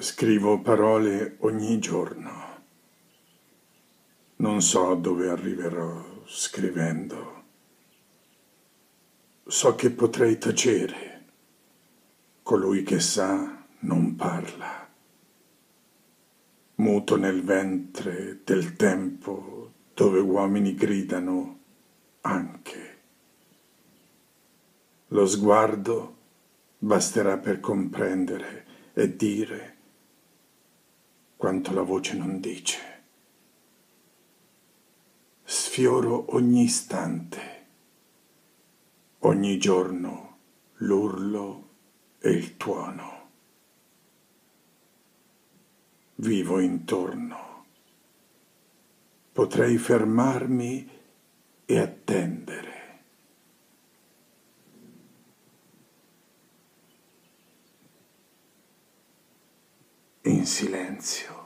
Scrivo parole ogni giorno. Non so dove arriverò scrivendo. So che potrei tacere. Colui che sa non parla. Muto nel ventre del tempo dove uomini gridano anche. Lo sguardo basterà per comprendere e dire quanto la voce non dice. Sfioro ogni istante, ogni giorno l'urlo e il tuono. Vivo intorno. Potrei fermarmi e attendere. In silenzio.